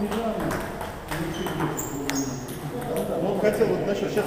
Ну, хотел вот насчет сейчас.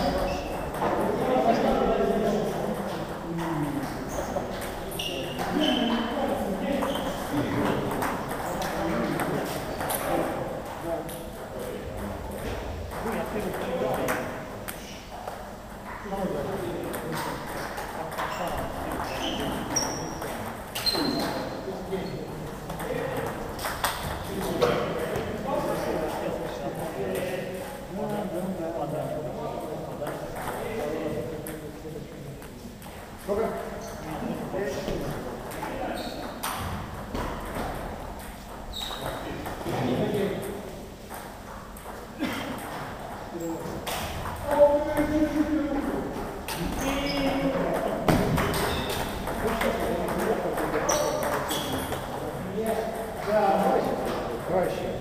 Okay. Можете